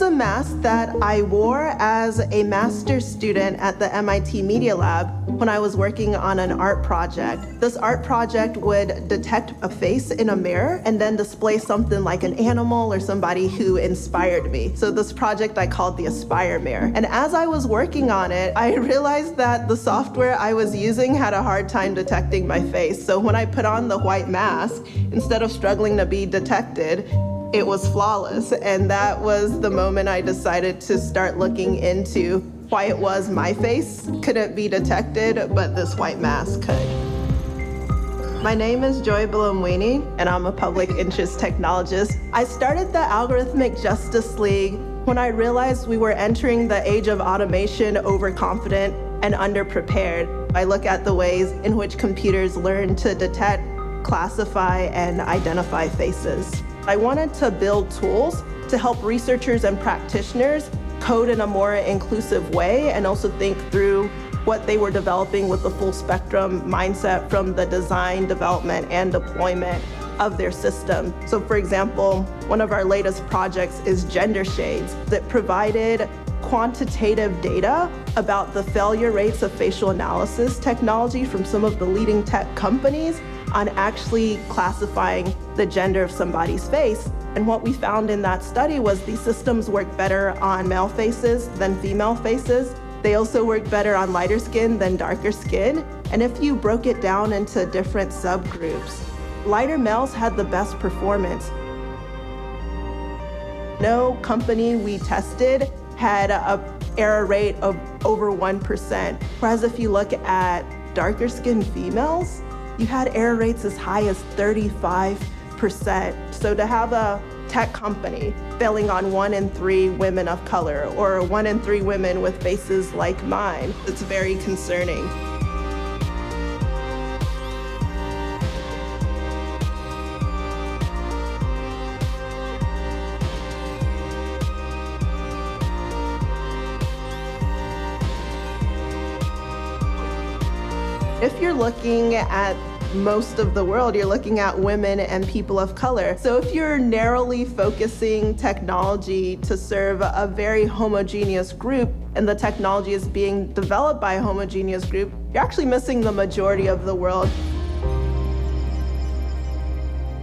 is a mask that I wore as a master's student at the MIT Media Lab when I was working on an art project. This art project would detect a face in a mirror and then display something like an animal or somebody who inspired me. So this project I called the Aspire Mirror. And as I was working on it, I realized that the software I was using had a hard time detecting my face. So when I put on the white mask, instead of struggling to be detected, it was flawless. And that was the moment I decided to start looking into why it was my face couldn't be detected, but this white mask could. My name is Joy Buolamwini, and I'm a public interest technologist. I started the Algorithmic Justice League when I realized we were entering the age of automation overconfident and underprepared. I look at the ways in which computers learn to detect, classify, and identify faces. I wanted to build tools to help researchers and practitioners code in a more inclusive way and also think through what they were developing with the full spectrum mindset from the design, development, and deployment of their system. So for example, one of our latest projects is Gender Shades that provided quantitative data about the failure rates of facial analysis technology from some of the leading tech companies on actually classifying the gender of somebody's face. And what we found in that study was these systems work better on male faces than female faces. They also work better on lighter skin than darker skin. And if you broke it down into different subgroups, lighter males had the best performance. No company we tested had a error rate of over 1%. Whereas if you look at darker skinned females, you had error rates as high as 35%. So to have a tech company failing on one in three women of color or one in three women with faces like mine, it's very concerning. If you're looking at most of the world, you're looking at women and people of color. So if you're narrowly focusing technology to serve a very homogeneous group, and the technology is being developed by a homogeneous group, you're actually missing the majority of the world.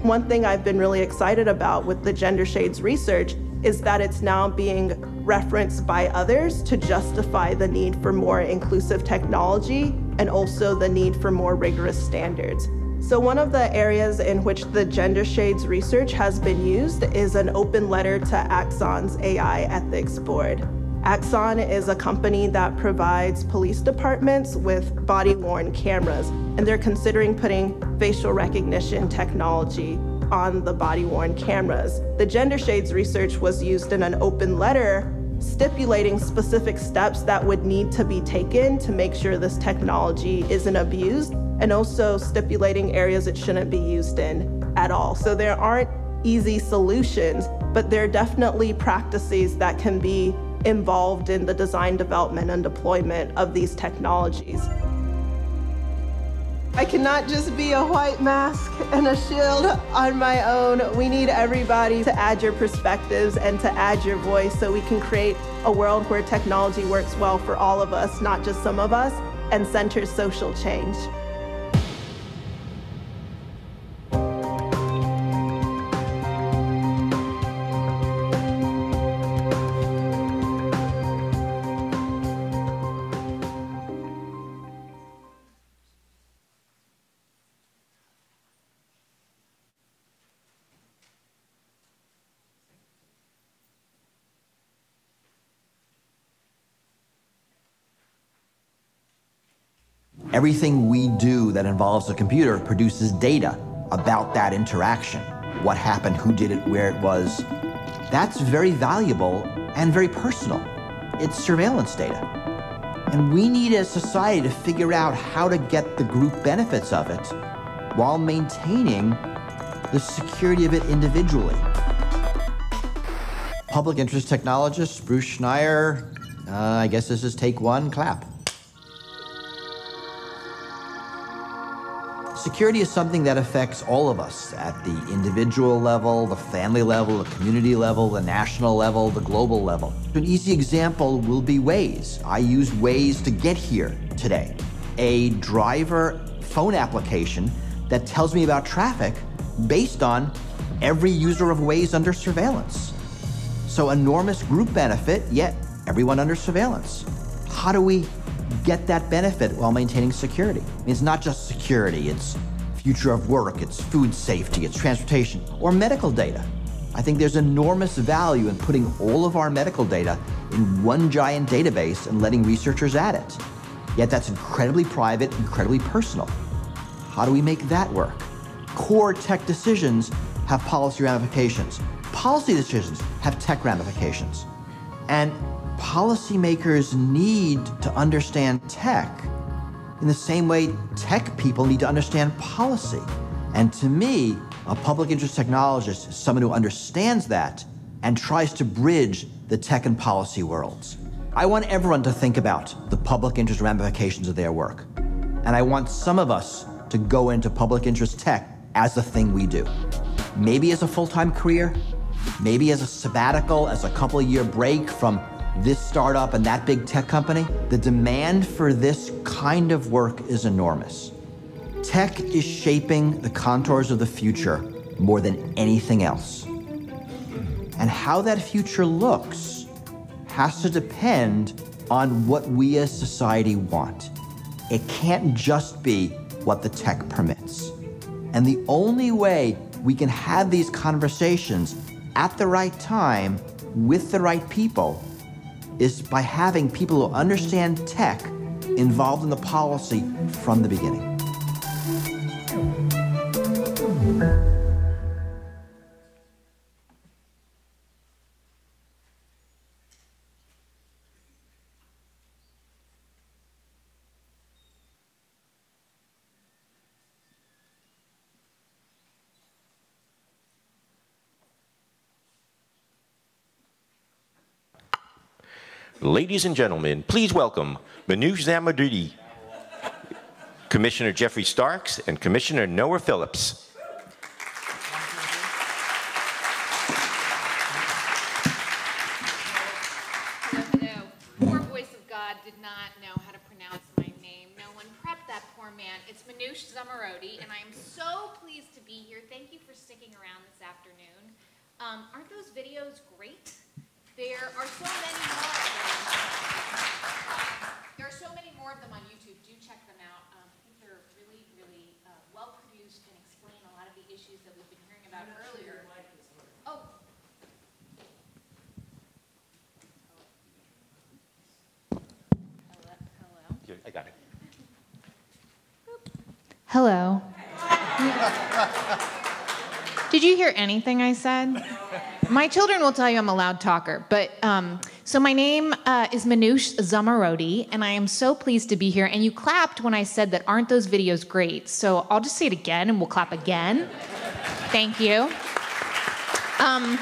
One thing I've been really excited about with the Gender Shades research is that it's now being referenced by others to justify the need for more inclusive technology and also the need for more rigorous standards. So one of the areas in which the gender shades research has been used is an open letter to Axon's AI ethics board. Axon is a company that provides police departments with body-worn cameras, and they're considering putting facial recognition technology on the body-worn cameras. The gender shades research was used in an open letter stipulating specific steps that would need to be taken to make sure this technology isn't abused, and also stipulating areas it shouldn't be used in at all. So there aren't easy solutions, but there are definitely practices that can be involved in the design, development, and deployment of these technologies. I cannot just be a white mask and a shield on my own. We need everybody to add your perspectives and to add your voice so we can create a world where technology works well for all of us, not just some of us, and centers social change. Everything we do that involves a computer produces data about that interaction. What happened, who did it, where it was. That's very valuable and very personal. It's surveillance data. And we need a society to figure out how to get the group benefits of it while maintaining the security of it individually. Public interest technologist, Bruce Schneier, uh, I guess this is take one, clap. Security is something that affects all of us at the individual level, the family level, the community level, the national level, the global level. An easy example will be Waze. I used Waze to get here today. A driver phone application that tells me about traffic based on every user of Waze under surveillance. So enormous group benefit, yet everyone under surveillance. How do we get that benefit while maintaining security? It's not just security, it's future of work, it's food safety, it's transportation, or medical data. I think there's enormous value in putting all of our medical data in one giant database and letting researchers at it. Yet that's incredibly private, incredibly personal. How do we make that work? Core tech decisions have policy ramifications. Policy decisions have tech ramifications. And policymakers need to understand tech in the same way tech people need to understand policy. And to me, a public interest technologist is someone who understands that and tries to bridge the tech and policy worlds. I want everyone to think about the public interest ramifications of their work. And I want some of us to go into public interest tech as the thing we do. Maybe as a full time career, maybe as a sabbatical, as a couple year break from this startup and that big tech company, the demand for this kind of work is enormous. Tech is shaping the contours of the future more than anything else. And how that future looks has to depend on what we as society want. It can't just be what the tech permits. And the only way we can have these conversations at the right time with the right people is by having people who understand tech involved in the policy from the beginning. Ladies and gentlemen, please welcome Manoush Zomorodi, Commissioner Geoffrey Starks, and Commissioner Noah Phillips. No, poor voice of God did not know how to pronounce my name. No one prepped that poor man. It's Manoush Zomorodi, and I am so pleased to be here. Thank you for sticking around this afternoon. Um, aren't those videos great? There are so many more of them. Um, there are so many more of them on YouTube. Do check them out. Um, I think they're really, really uh, well produced and explain a lot of the issues that we've been hearing about earlier. Oh. Hello. Hello. I got it. Hello. Did you hear anything I said? My children will tell you I'm a loud talker, but um, so my name uh, is Manoush Zomorodi, and I am so pleased to be here. And you clapped when I said that aren't those videos great? So I'll just say it again, and we'll clap again. Thank you. Um,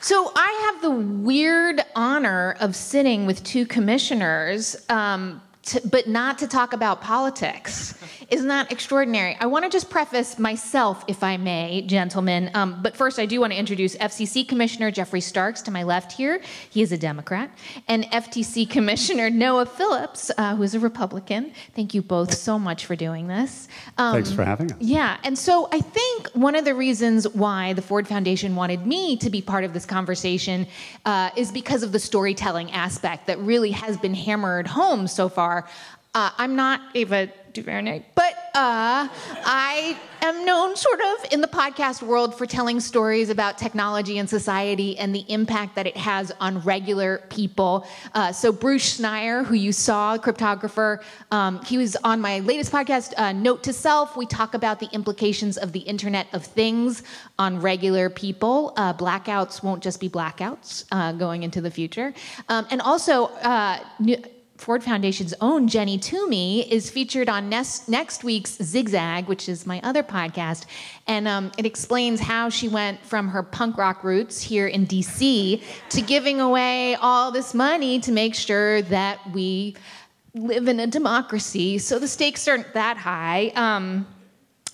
so I have the weird honor of sitting with two commissioners. Um, to, but not to talk about politics. Isn't that extraordinary? I want to just preface myself, if I may, gentlemen. Um, but first, I do want to introduce FCC Commissioner Geoffrey Starks to my left here. He is a Democrat. And FTC Commissioner Noah Phillips, uh, who is a Republican. Thank you both so much for doing this. Um, Thanks for having us. Yeah, and so I think one of the reasons why the Ford Foundation wanted me to be part of this conversation uh, is because of the storytelling aspect that really has been hammered home so far. Uh, I'm not Ava DuVernay, but uh, I am known sort of in the podcast world for telling stories about technology and society and the impact that it has on regular people. Uh, so Bruce Schneier, who you saw, cryptographer, um, he was on my latest podcast, uh, Note to Self. We talk about the implications of the Internet of Things on regular people. Uh, blackouts won't just be blackouts uh, going into the future. Um, and also, uh, Ford Foundation's own Jenny Toomey is featured on next, next week's Zigzag, which is my other podcast. And um, it explains how she went from her punk rock roots here in DC to giving away all this money to make sure that we live in a democracy. So the stakes aren't that high. Um,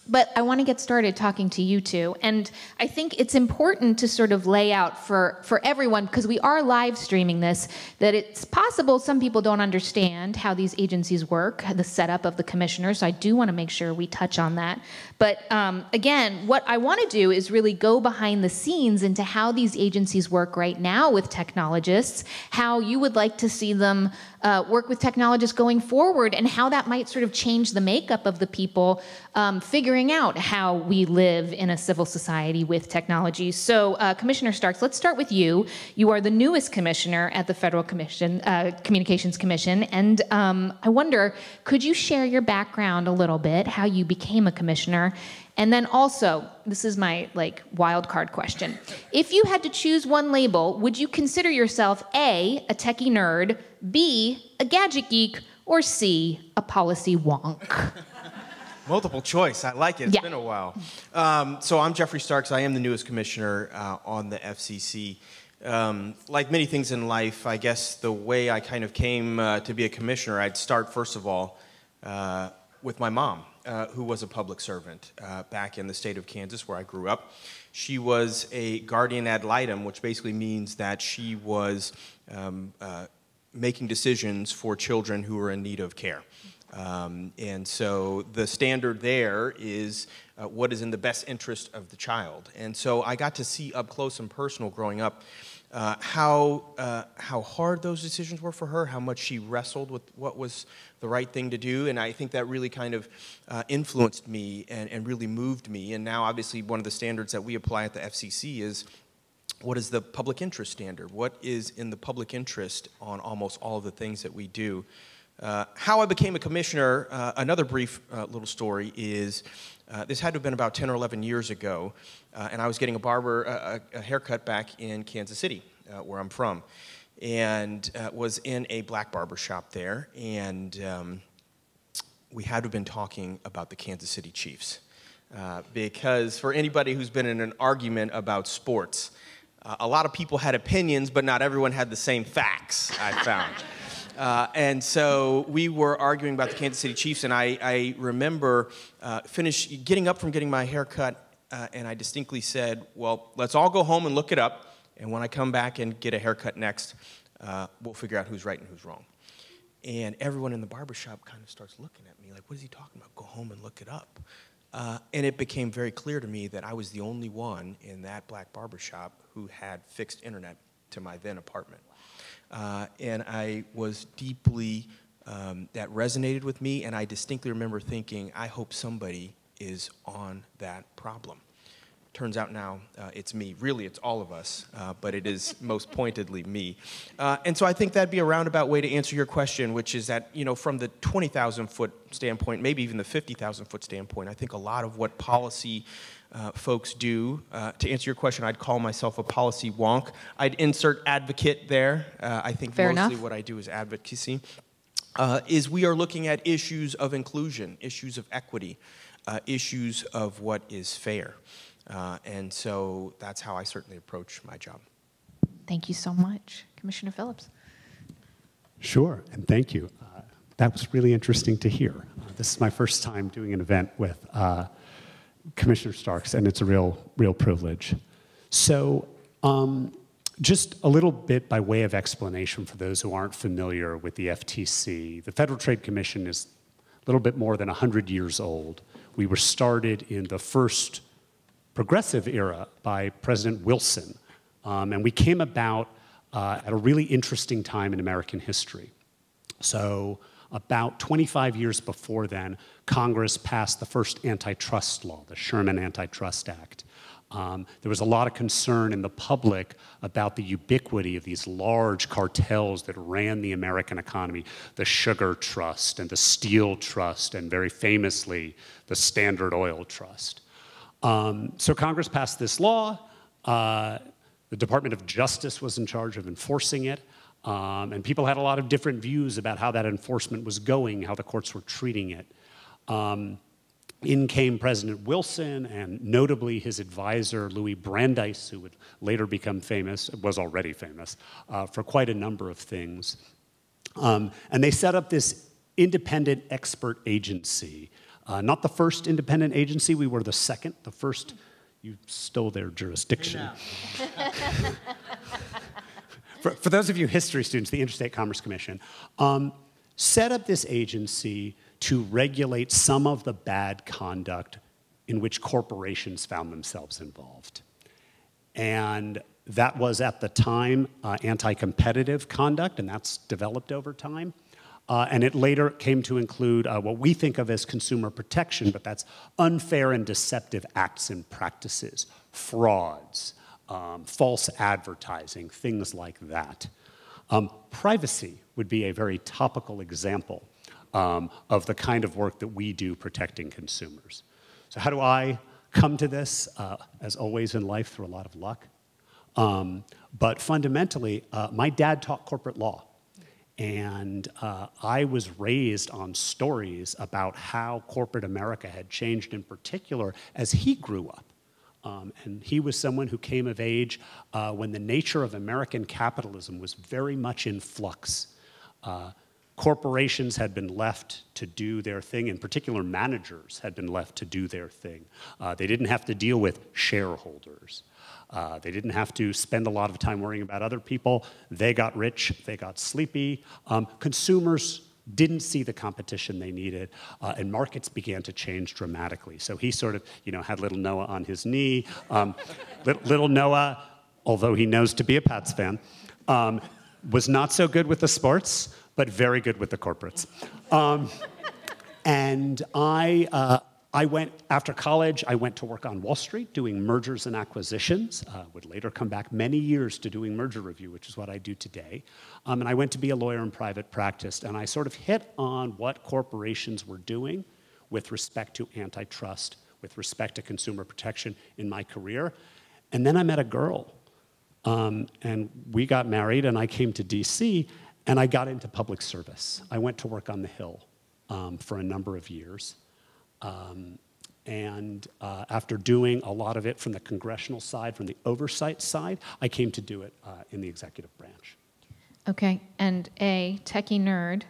But I want to get started talking to you two. And I think it's important to sort of lay out for, for everyone, because we are live streaming this, that it's possible some people don't understand how these agencies work, the setup of the commissioner. So I do want to make sure we touch on that. But um, again, what I want to do is really go behind the scenes into how these agencies work right now with technologists, how you would like to see them uh, work with technologists going forward, and how that might sort of change the makeup of the people um, figuring out how we live in a civil society with technology. So, uh, Commissioner Starks, let's start with you. You are the newest commissioner at the Federal Commission, uh, Communications Commission, and um, I wonder, could you share your background a little bit, how you became a commissioner? And then also, this is my like wild card question. If you had to choose one label, would you consider yourself A, a techie nerd, B, a gadget geek, or C, a policy wonk? Multiple choice. I like it. It's Yeah. been a while. Um, so I'm Geoffrey Starks. I am the newest commissioner uh, on the FCC. Um, like many things in life, I guess the way I kind of came uh, to be a commissioner, I'd start first of all uh, with my mom, uh, who was a public servant uh, back in the state of Kansas where I grew up. She was a guardian ad litem, which basically means that she was um, uh, making decisions for children who were in need of care. Um, and so the standard there is uh, what is in the best interest of the child. And so I got to see up close and personal growing up uh, how, uh, how hard those decisions were for her, how much she wrestled with what was the right thing to do. And I think that really kind of uh, influenced me and, and really moved me. And now, obviously, one of the standards that we apply at the FCC is what is the public interest standard? What is in the public interest on almost all of the things that we do? Uh, how I became a commissioner, uh, another brief uh, little story is uh, this had to have been about 10 or 11 years ago, uh, and I was getting a barber, a, a haircut back in Kansas City, uh, where I'm from, and was in a black barber shop there, and um, we had to have been talking about the Kansas City Chiefs. Uh, because for anybody who's been in an argument about sports, uh, a lot of people had opinions, but not everyone had the same facts, I found. Uh, and so we were arguing about the Kansas City Chiefs, and I, I remember uh, finish, getting up from getting my hair cut, uh, and I distinctly said, Well, let's all go home and look it up, and when I come back and get a haircut next, uh, we'll figure out who's right and who's wrong. And everyone in the barbershop kind of starts looking at me like, What is he talking about? Go home and look it up. Uh, and it became very clear to me that I was the only one in that black barbershop who had fixed internet to my then apartment. Uh, and I was deeply, um, that resonated with me, and I distinctly remember thinking, I hope somebody is on that problem. Turns out now uh, it's me. Really, it's all of us, uh, but it is most pointedly me. Uh, and so I think that'd be a roundabout way to answer your question, which is that, you know, from the 20,000 foot standpoint, maybe even the 50,000 foot standpoint, I think a lot of what policy uh, folks do. Uh, to answer your question, I'd call myself a policy wonk. I'd insert advocate there. Uh, I think Fair mostly enough. what I do is advocacy. Uh, is we are looking at issues of inclusion, issues of equity, uh, issues of what is fair. Uh, and so that's how I certainly approach my job. Thank you so much, Commissioner Phillips. Sure, and thank you. Uh, that was really interesting to hear. Uh, this is my first time doing an event with uh, Commissioner Starks, and it's a real, real privilege. So, um, just a little bit by way of explanation for those who aren't familiar with the FTC. The Federal Trade Commission is a little bit more than 100 years old. We were started in the first progressive era by President Wilson, um, and we came about uh, at a really interesting time in American history. So, about 25 years before then, Congress passed the first antitrust law, the Sherman Antitrust Act. Um, there was a lot of concern in the public about the ubiquity of these large cartels that ran the American economy the Sugar Trust and the Steel Trust, and very famously, the Standard Oil Trust. Um, so Congress passed this law. Uh, the Department of Justice was in charge of enforcing it. Um, and people had a lot of different views about how that enforcement was going, how the courts were treating it. Um, in came President Wilson and notably his advisor, Louis Brandeis, who would later become famous, was already famous, uh, for quite a number of things. Um, and they set up this independent expert agency Uh, not the first independent agency, we were the second. The first, you stole their jurisdiction. for, for, those of you history students, the Interstate Commerce Commission um, set up this agency to regulate some of the bad conduct in which corporations found themselves involved. And that was at the time uh, anti competitive conduct, and that's developed over time. Uh, and it later came to include uh, what we think of as consumer protection, but that's unfair and deceptive acts and practices, frauds, um, false advertising, things like that. Um, privacy would be a very topical example um, of the kind of work that we do protecting consumers. So, how do I come to this? Uh, as always in life, through a lot of luck. Um, but fundamentally, uh, my dad taught corporate law. And uh, I was raised on stories about how corporate America had changed, in particular, as he grew up. Um, and he was someone who came of age uh, when the nature of American capitalism was very much in flux. Uh, corporations had been left to do their thing, in particular, managers had been left to do their thing. Uh, they didn't have to deal with shareholders. Uh, they didn't have to spend a lot of time worrying about other people. They got rich, they got sleepy. Um, consumers didn't see the competition they needed, uh, and markets began to change dramatically. So he sort of, you know, had little Noah on his knee. Um, little, little, Noah, although he knows to be a Pats fan, um, was not so good with the sports, but very good with the corporates. Um, and I, uh, I went, after college, I went to work on Wall Street doing mergers and acquisitions. Uh, would later come back many years to doing merger review, which is what I do today. Um, and I went to be a lawyer in private practice. And I sort of hit on what corporations were doing with respect to antitrust, with respect to consumer protection in my career. And then I met a girl. Um, and we got married, and I came to DC, and I got into public service. I went to work on the Hill um, for a number of years. Um, and uh, after doing a lot of it from the congressional side, from the oversight side, I came to do it uh, in the executive branch. Okay, and A, techie nerd,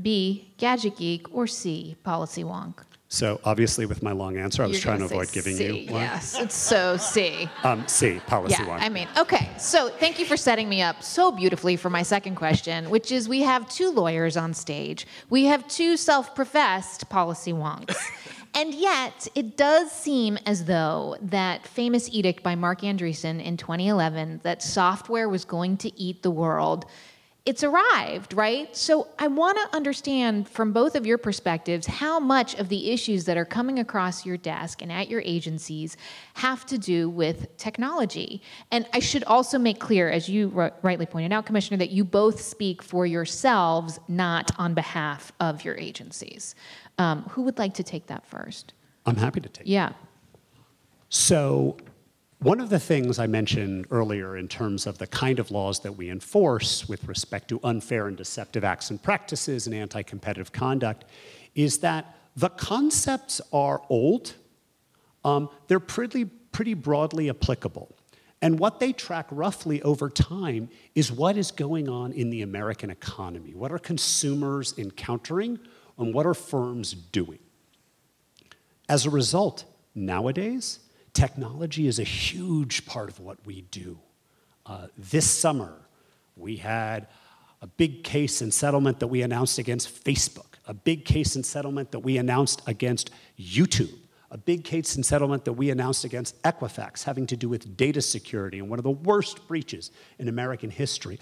B, gadget geek, or C, policy wonk? So obviously, with my long answer, I was trying to avoid giving C. you one. Yes, it's so C. Um, C, policy yeah, wonk. I mean, okay. So thank you for setting me up so beautifully for my second question, which is we have two lawyers on stage. We have two self-professed policy wonks. And yet, it does seem as though that famous edict by Marc Andreessen in 2011 that software was going to eat the world, it's arrived, right? So I want to understand from both of your perspectives how much of the issues that are coming across your desk and at your agencies have to do with technology. And I should also make clear, as you rightly pointed out, Commissioner, that you both speak for yourselves, not on behalf of your agencies. Um, who would like to take that first? I'm happy to take Yeah. So, one of the things I mentioned earlier in terms of the kind of laws that we enforce with respect to unfair and deceptive acts and practices and anti competitive conduct is that the concepts are old, um, they're pretty, pretty broadly applicable. And what they track roughly over time is what is going on in the American economy. What are consumers encountering? On what are firms doing. As a result, nowadays, technology is a huge part of what we do. Uh, this summer, we had a big case and settlement that we announced against Facebook, a big case and settlement that we announced against YouTube, a big case and settlement that we announced against Equifax having to do with data security and one of the worst breaches in American history.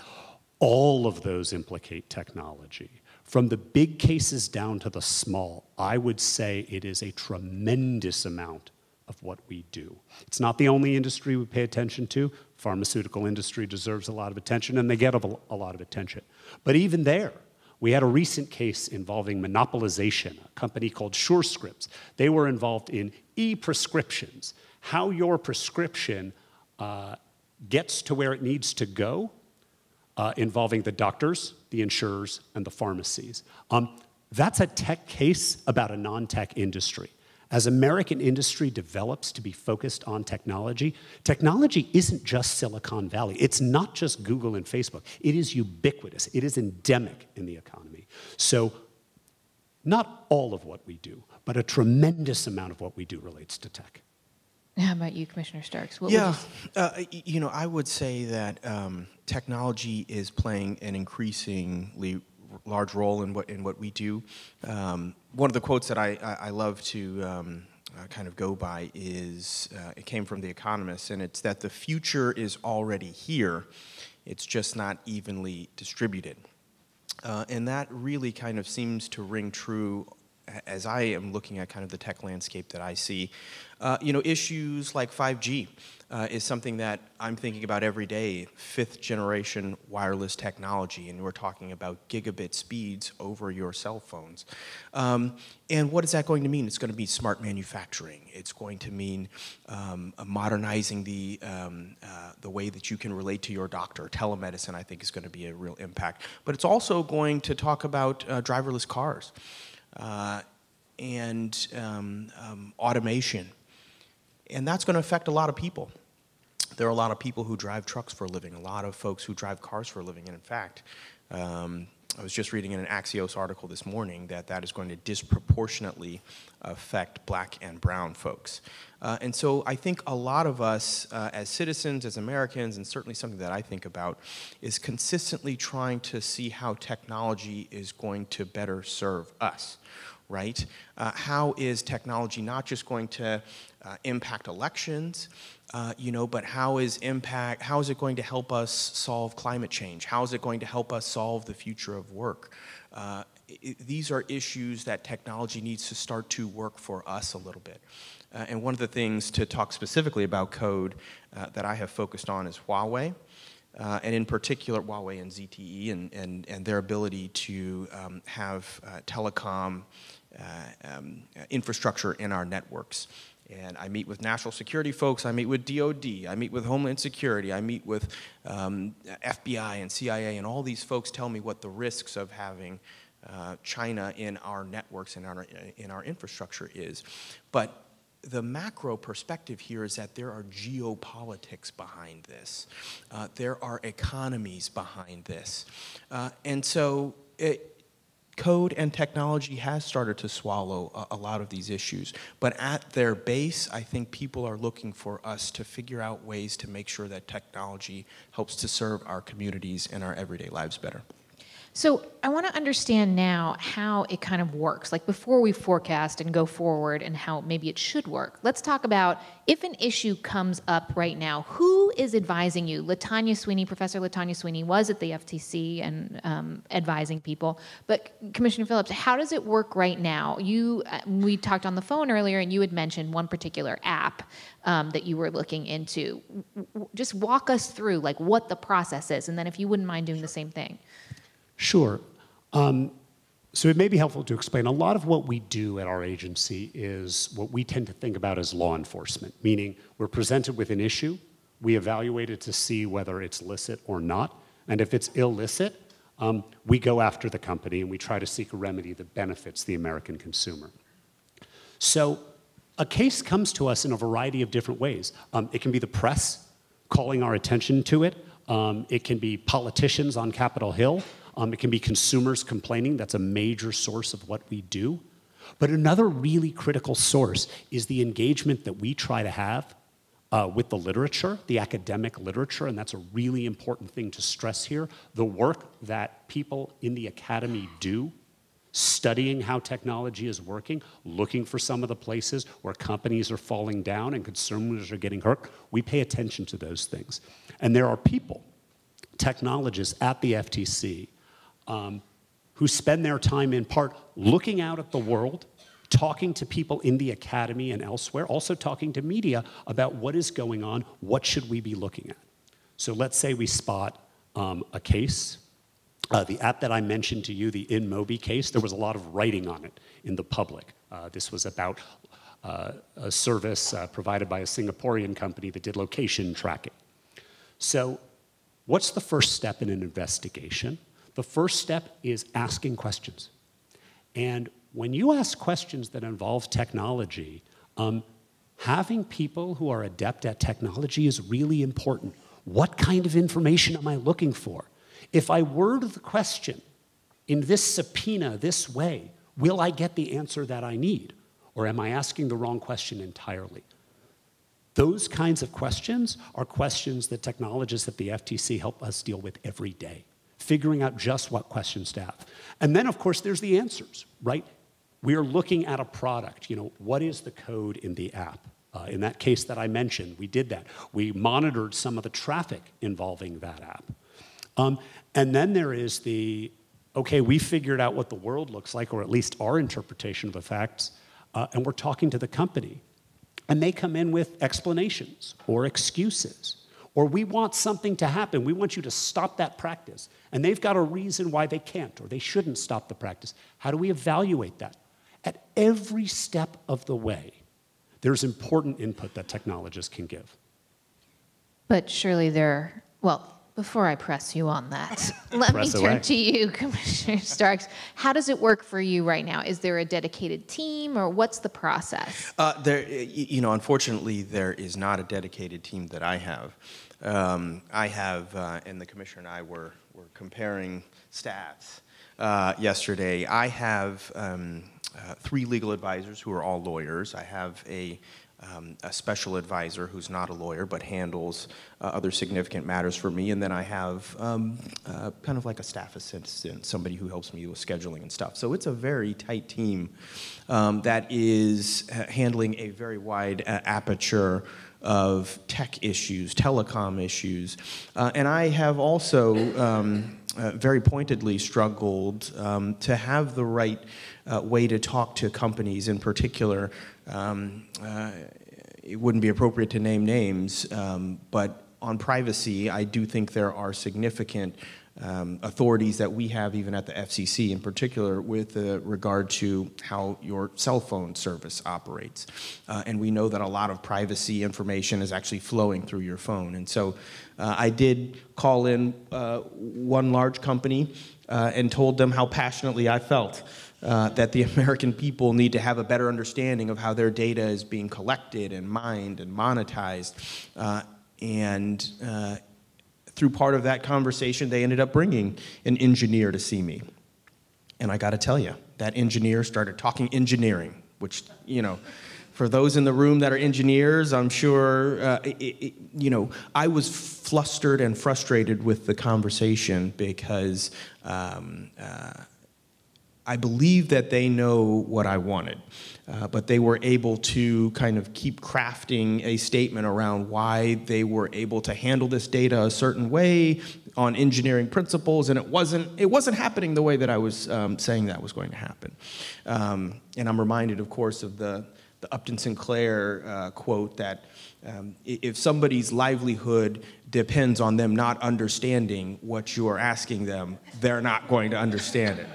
All of those implicate technology. From the big cases down to the small, I would say it is a tremendous amount of what we do. It's not the only industry we pay attention to. Pharmaceutical industry deserves a lot of attention, and they get a, lot of attention. But even there, we had a recent case involving monopolization, a company called SureScripts. They were involved in e-prescriptions, how your prescription uh, gets to where it needs to go uh, involving the doctors, the insurers, and the pharmacies. Um, that's a tech case about a non tech industry. As American industry develops to be focused on technology, technology isn't just Silicon Valley. It's not just Google and Facebook. It is ubiquitous, it is endemic in the economy. So, Not all of what we do, but a tremendous amount of what we do relates to tech. How about you, Commissioner Starks? What yeah, uh, you know, I would say that um, technology is playing an increasingly large role in what in what we do. Um, one of the quotes that I, I, I love to um, uh, kind of go by is uh, it came from The Economist, and it's that the future is already here. It's just not evenly distributed. Uh, and that really kind of seems to ring true as I am looking at kind of the tech landscape that I see. Uh, you know, issues like 5G uh, is something that I'm thinking about every day, fifth generation wireless technology, and we're talking about gigabit speeds over your cell phones. Um, and what is that going to mean? It's going to be smart manufacturing. It's going to mean um, modernizing the, um, uh, the way that you can relate to your doctor. Telemedicine, I think, is going to be a real impact. But it's also going to talk about uh, driverless cars uh, and um, um, automation. And that's going to affect a lot of people. There are a lot of people who drive trucks for a living, a lot of folks who drive cars for a living. And in fact, um, I was just reading in an Axios article this morning that that is going to disproportionately affect black and brown folks. Uh, and so I think a lot of us uh, as citizens, as Americans, and certainly something that I think about, is consistently trying to see how technology is going to better serve us right? Uh, how is technology not just going to uh, impact elections, uh, you know, but how is impact, how is it going to help us solve climate change? How is it going to help us solve the future of work? Uh, it, these are issues that technology needs to start to work for us a little bit. Uh, and one of the things to talk specifically about code uh, that I have focused on is Huawei. Uh, and in particular Huawei and ZTE and, and, and their ability to um, have uh, telecom um, infrastructure in our networks. And I meet with national security folks, I meet with DOD, I meet with Homeland Security, I meet with um, FBI and CIA, and all these folks tell me what the risks of having uh, China in our networks and our, in our infrastructure is. But the macro perspective here is that there are geopolitics behind this. Uh, there are economies behind this. Uh, and so it, code and technology has started to swallow a, a, lot of these issues. But at their base, I think people are looking for us to figure out ways to make sure that technology helps to serve our communities and our everyday lives better. So I want to understand now how it kind of works, like before we forecast and go forward and how maybe it should work. Let's talk about if an issue comes up right now, who is advising you? Latanya Sweeney, Professor Latanya Sweeney was at the FTC and um, advising people. But Commissioner Phillips, how does it work right now? You, uh, we talked on the phone earlier and you had mentioned one particular app um, that you were looking into. Just walk us through like what the process is and then if you wouldn't mind doing the same thing. Sure. Um, so it may be helpful to explain a lot of what we do at our agency is what we tend to think about as law enforcement, meaning we're presented with an issue, we evaluate it to see whether it's licit or not, and if it's illicit, um, we go after the company and we try to seek a remedy that benefits the American consumer. So a case comes to us in a variety of different ways. Um, it can be the press calling our attention to it. Um, it can be politicians on Capitol Hill. Um, it can be consumers complaining. That's a major source of what we do. But another really critical source is the engagement that we try to have uh, with the literature, the academic literature, and that's a really important thing to stress here. The work that people in the academy do, studying how technology is working, looking for some of the places where companies are falling down and consumers are getting hurt, we pay attention to those things. And there are people, technologists at the FTC, um, who spend their time in part looking out at the world, talking to people in the academy and elsewhere, also talking to media about what is going on, what should we be looking at. So let's say we spot um, a case. Uh, the app that I mentioned to you, the InMobi case, there was a lot of writing on it in the public. Uh, this was about uh, a service uh, provided by a Singaporean company that did location tracking. So, what's the first step in an investigation? The first step is asking questions. And when you ask questions that involve technology, um, having people who are adept at technology is really important. What kind of information am I looking for? If I word the question in this subpoena, this way, Will I get the answer that I need? Or am I asking the wrong question entirely? Those kinds of questions are questions that technologists at the FTC help us deal with every day, figuring out just what questions to ask. And then, of course, there's the answers, right? We are looking at a product. You know, what is the code in the app? Uh, in that case that I mentioned, we did that. We monitored some of the traffic involving that app. Um, and then there is the okay, we figured out what the world looks like, or at least our interpretation of the facts, uh, and we're talking to the company. And they come in with explanations or excuses. Or we want something to happen. We want you to stop that practice. And they've got a reason why they can't or they shouldn't stop the practice. How do we evaluate that? At every step of the way, there's important input that technologists can give. But surely there, well, before I press you on that, let Press me turn away. to you, Commissioner Starks. How does it work for you right now? Is there a dedicated team or what's the process? Uh, there, you know, unfortunately, there is not a dedicated team that I have. Um, I have, uh, and the commissioner and I were, were comparing stats uh, yesterday. I have um, uh, three legal advisors who are all lawyers. I have a um, a special advisor who's not a lawyer but handles uh, other significant matters for me. And then I have um, uh, kind of like a staff assistant, somebody who helps me with scheduling and stuff. So it's a very tight team um, that is uh, handling a very wide uh, aperture of tech issues, telecom issues. Uh, and I have also um, uh, very pointedly struggled um, to have the right way to talk to companies in particular. Um, uh, it wouldn't be appropriate to name names, um, but on privacy, I do think there are significant um, authorities that we have, even at the FCC in particular, with uh, regard to how your cell phone service operates. Uh, and we know that a lot of privacy information is actually flowing through your phone. And so uh, I did call in uh, one large company uh, and told them how passionately I felt. Uh, that the American people need to have a better understanding of how their data is being collected and mined and monetized. Uh, and uh, through part of that conversation, they ended up bringing an engineer to see me. And I got to tell you, that engineer started talking engineering, which, you know, for those in the room that are engineers, I'm sure, uh, it, it, you know, I was flustered and frustrated with the conversation because um, uh, I believe that they know what I wanted, uh, but they were able to kind of keep crafting a statement around why they were able to handle this data a certain way on engineering principles, and it wasn't it wasn't happening the way that I was um, saying that was going to happen. Um, and I'm reminded, of course, of the the Upton Sinclair uh, quote that um, if somebody's livelihood depends on them not understanding what you are asking them, they're not going to understand it.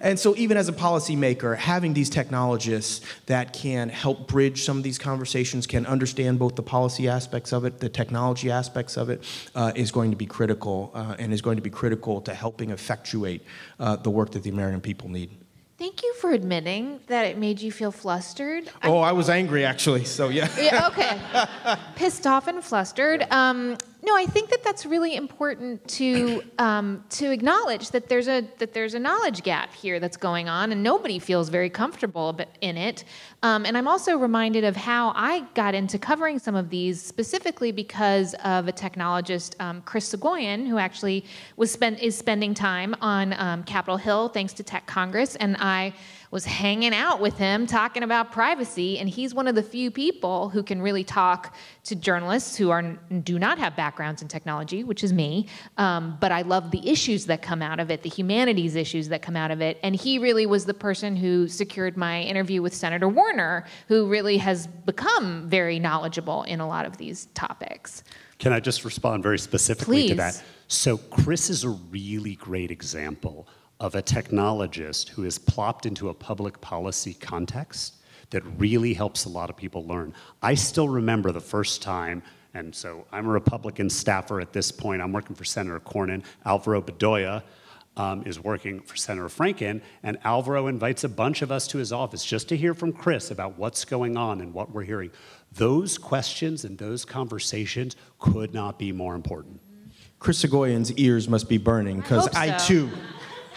And so, even as a policymaker, having these technologists that can help bridge some of these conversations, can understand both the policy aspects of it, the technology aspects of it, uh, is going to be critical uh, and is going to be critical to helping effectuate uh, the work that the American people need. Thank you for admitting that it made you feel flustered. I- Oh, I was angry actually, so yeah. yeah, okay. Pissed off and flustered. Um, no, I think that that's really important to um, to acknowledge that there's a that there's a knowledge gap here that's going on, and nobody feels very comfortable in it. Um, and I'm also reminded of how I got into covering some of these specifically because of a technologist, um, Chris Soghoian, who actually was spend is spending time on um, Capitol Hill thanks to Tech Congress, and I was hanging out with him talking about privacy and he's one of the few people who can really talk to journalists who are do not have backgrounds in technology which is me um, but i love the issues that come out of it the humanities issues that come out of it and he really was the person who secured my interview with senator warner who really has become very knowledgeable in a lot of these topics Can I just respond very specifically to that? So, Chris is a really great example of a technologist who is plopped into a public policy context that really helps a lot of people learn. I still remember the first time, and so I'm a Republican staffer at this point. I'm working for Senator Cornyn. Alvaro Bedoya um, is working for Senator Franken, and Alvaro invites a bunch of us to his office just to hear from Chris about what's going on and what we're hearing. Those questions and those conversations could not be more important. Chris Soghoian's ears must be burning because I, so. too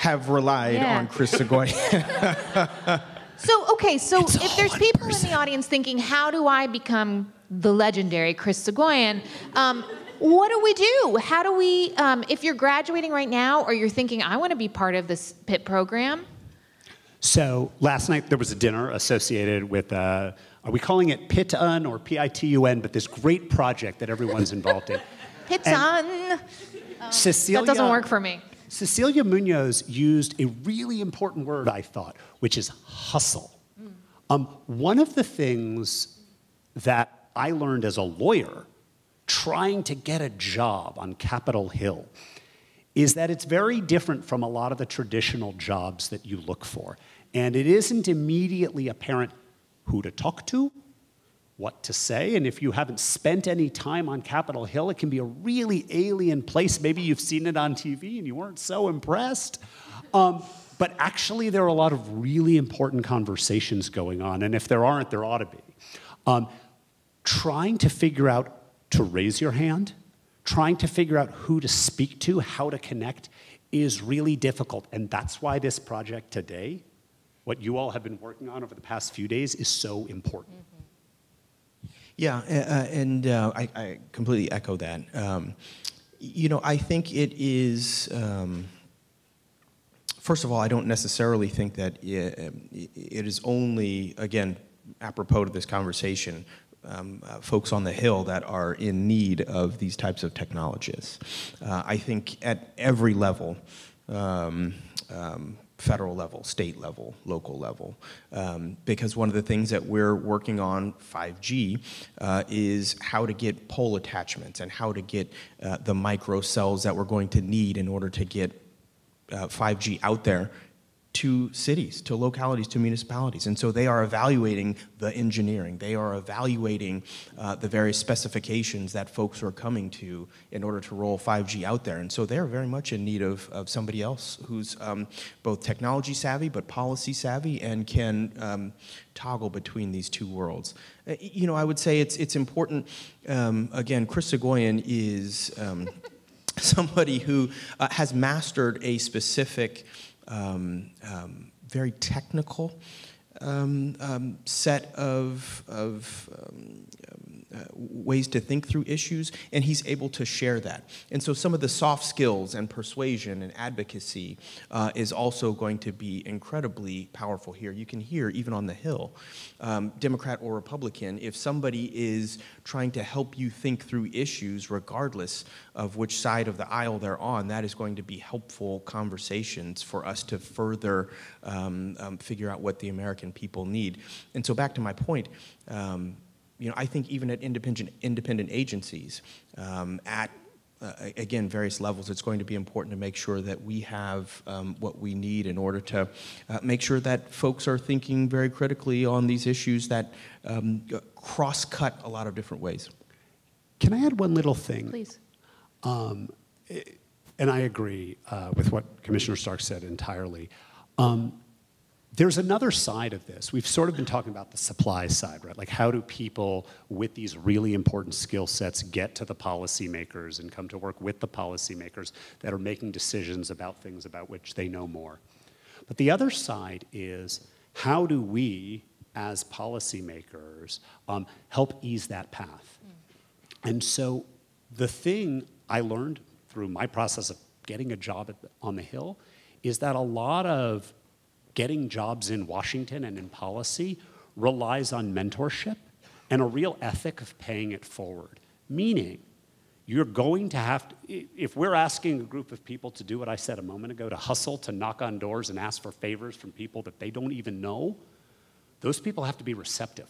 have relied Yeah. on Chris Segoy. So, okay, so if there's people in the audience thinking, how do I become the legendary Chris Soghoian? Um, what do we do? How do we, um, if you're graduating right now or you're thinking, I want to be part of this PIT program? So last night there was a dinner associated with, uh, are we calling it PITUN or P-I-T-U-N, but this great project that everyone's involved in. PIT's And on. Cecilia, That doesn't work for me. Cecilia Munoz used a really important word, I thought, which is hustle. Um, one of the things that I learned as a lawyer trying to get a job on Capitol Hill is that it's very different from a lot of the traditional jobs that you look for. And it isn't immediately apparent who to talk to, what to say. And if you haven't spent any time on Capitol Hill, it can be a really alien place. Maybe you've seen it on TV and you weren't so impressed. Um, but actually, there are a lot of really important conversations going on. And if there aren't, there ought to be. Um, trying to figure out to raise your hand, trying to figure out who to speak to, how to connect, is really difficult. And that's why this project today, what you all have been working on over the past few days, is so important. Yeah, uh, and uh, I, I completely echo that. Um, you know, I think it is. Um, first of all, I don't necessarily think that it, it is only, again, apropos to this conversation, um, uh, folks on the Hill that are in need of these types of technologies. Uh, I think at every level, um, um, federal level, state level, local level. Um, because one of the things that we're working on 5G uh, is how to get pole attachments and how to get uh, the micro cells that we're going to need in order to get uh, 5G out there to cities, to localities, to municipalities. And so they are evaluating the engineering. They are evaluating uh, the various specifications that folks are coming to in order to roll 5G out there. And so they're very much in need of, of somebody else who's um, both technology savvy but policy savvy and can um, toggle between these two worlds. Uh, you know, I would say it's, it's important, um, again, Chris Soghoian is um, somebody who uh, has mastered a specific um, um, very technical um, um, set of, of um, uh, ways to think through issues, and he's able to share that. And so some of the soft skills and persuasion and advocacy uh, is also going to be incredibly powerful here. You can hear, even on the Hill, um, Democrat or Republican, if somebody is trying to help you think through issues, regardless of which side of the aisle they're on, that is going to be helpful conversations for us to further um, um, figure out what the American people need. And so, back to my point. Um, you know, I think even at independent, independent agencies, um, at uh, again, various levels, it's going to be important to make sure that we have um, what we need in order to uh, make sure that folks are thinking very critically on these issues that um, cross cut a lot of different ways. Can I add one little thing? Please. Um, and I agree uh, with what Commissioner Starks said entirely. Um, there's another side of this. We've sort of been talking about the supply side, right? Like, how do people with these really important skill sets get to the policymakers and come to work with the policymakers that are making decisions about things about which they know more? But the other side is how do we, as policymakers, um, help ease that path? And so the thing I learned through my process of getting a job at the, on the Hill is that a lot of getting jobs in Washington and in policy relies on mentorship and a real ethic of paying it forward. Meaning, you're going to have to, if we're asking a group of people to do what I said a moment ago, to hustle, to knock on doors and ask for favors from people that they don't even know, those people have to be receptive.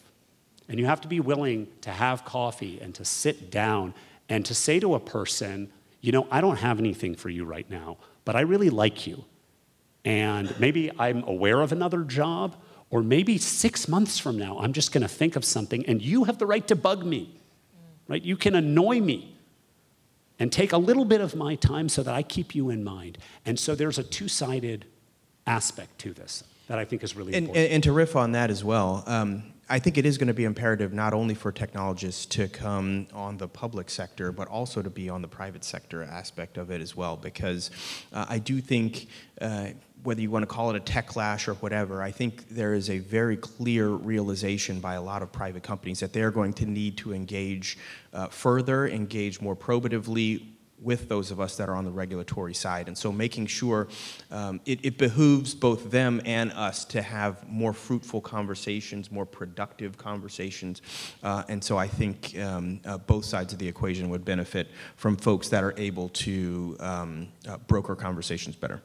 And you have to be willing to have coffee and to sit down and to say to a person, you know, I don't have anything for you right now, but I really like you. And maybe I'm aware of another job, or maybe six months from now, I'm just going to think of something, and you have the right to bug me, right? You can annoy me and take a little bit of my time so that I keep you in mind. And so there's a two sided aspect to this that I think is really And, important. and, and to riff on that as well, um, I think it is going to be imperative not only for technologists to come on the public sector, but also to be on the private sector aspect of it as well, because uh, I do think. Uh, whether you want to call it a techlash or whatever, I think there is a very clear realization by a lot of private companies that they're going to need to engage uh, further, engage more probatively with those of us that are on the regulatory side. And so making sure um, it, it, behooves both them and us to have more fruitful conversations, more productive conversations. Uh, and so I think um, uh, both sides of the equation would benefit from folks that are able to um, uh, broker conversations better.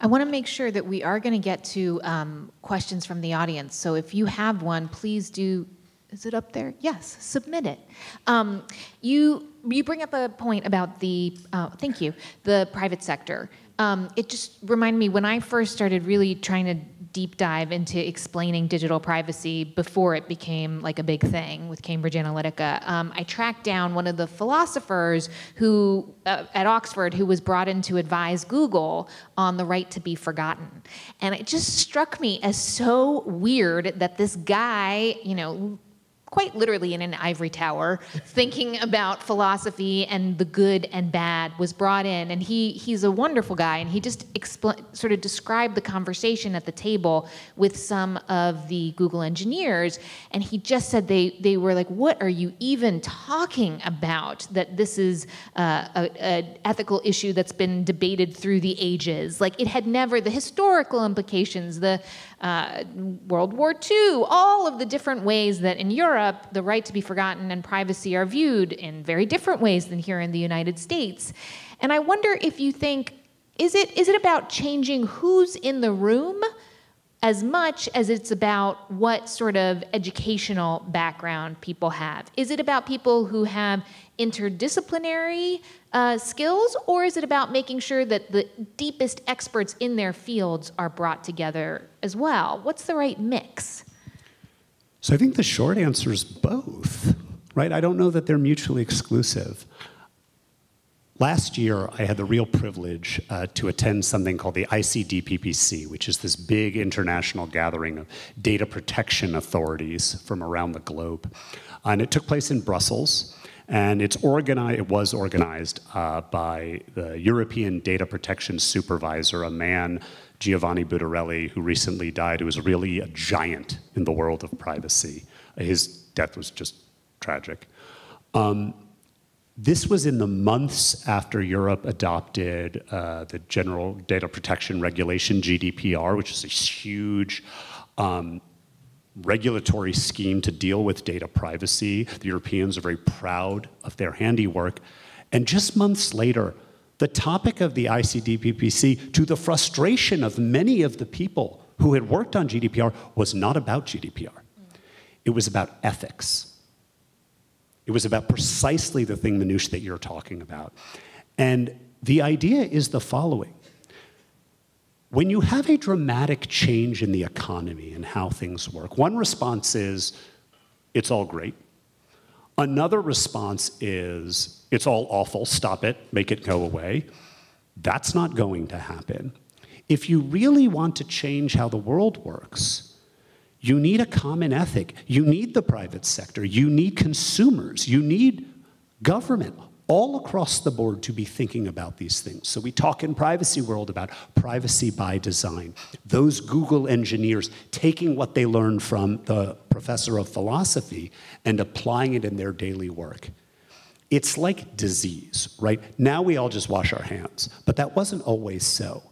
I want to make sure that we are going to get to um, questions from the audience. So if you have one, please do is it up there? Yes, submit it. Um, you you bring up a point about the uh, thank you the private sector. Um, it just reminded me when I first started really trying to deep dive into explaining digital privacy before it became like a big thing with Cambridge Analytica. Um, I tracked down one of the philosophers who uh, at Oxford who was brought in to advise Google on the right to be forgotten, and it just struck me as so weird that this guy, you know quite literally in an ivory tower, thinking about philosophy and the good and bad, was brought in. And he, he's a wonderful guy, and he just expl- sort of described the conversation at the table with some of the Google engineers. And he just said they, they were like, What are you even talking about? That this is uh, an ethical issue that's been debated through the ages. Like it had never, the historical implications, the uh, World War II, all of the different ways that in Europe the right to be forgotten and privacy are viewed in very different ways than here in the United States. And I wonder if you think, is it, is it about changing who's in the room? as much as it's about what sort of educational background people have. Is it about people who have interdisciplinary uh, skills, or is it about making sure that the deepest experts in their fields are brought together as well? What's the right mix? So I think the short answer is both, right? I don't know that they're mutually exclusive. Last year, I had the real privilege uh, to attend something called the ICDPPC, which is this big international gathering of data protection authorities from around the globe. And it took place in Brussels. And it's organized, it was organized uh, by the European Data Protection Supervisor, a man, Giovanni Buttarelli, who recently died, who was really a giant in the world of privacy. His death was just tragic. Um, this was in the months after Europe adopted uh, the General Data Protection Regulation, GDPR, which is a huge um, regulatory scheme to deal with data privacy. The Europeans are very proud of their handiwork. And just months later, the topic of the ICDPPC, to the frustration of many of the people who had worked on GDPR, was not about GDPR. It was about ethics. It was about precisely the thing, Manoush, that you're talking about. And the idea is the following. When you have a dramatic change in the economy and how things work, one response is, it's all great. Another response is, it's all awful, stop it, make it go away. That's not going to happen. If you really want to change how the world works, you need a common ethic. You need the private sector. You need consumers. You need government all across the board to be thinking about these things. So we talk in privacy world about privacy by design. Those Google engineers taking what they learned from the professor of philosophy and applying it in their daily work. It's like disease, right? Now we all just wash our hands, but that wasn't always so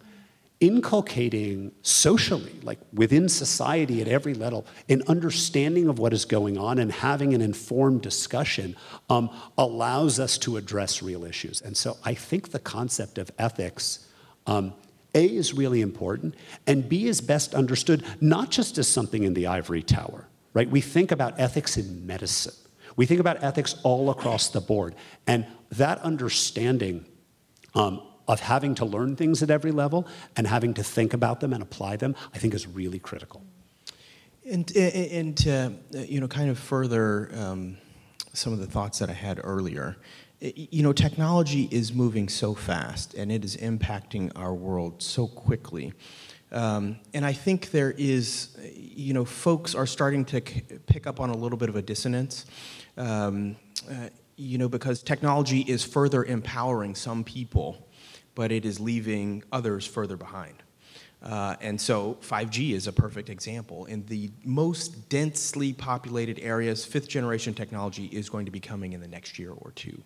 inculcating socially, like within society at every level, an understanding of what is going on and having an informed discussion um, allows us to address real issues. And so I think the concept of ethics. Um, a is really important, and B is best understood not just as something in the ivory tower, right? We think about ethics in medicine. We think about ethics all across the board. And that understanding um, of having to learn things at every level and having to think about them and apply them, I think is really critical. And, and to, you know, kind of further um, some of the thoughts that I had earlier, you know, technology is moving so fast and it is impacting our world so quickly Um, and I think there is, you know, folks are starting to pick up on a little bit of a dissonance. Um, uh, you know, because technology is further empowering some people, but it is leaving others further behind. Uh, and so 5G is a perfect example. In the most densely populated areas, fifth generation technology is going to be coming in the next year or two.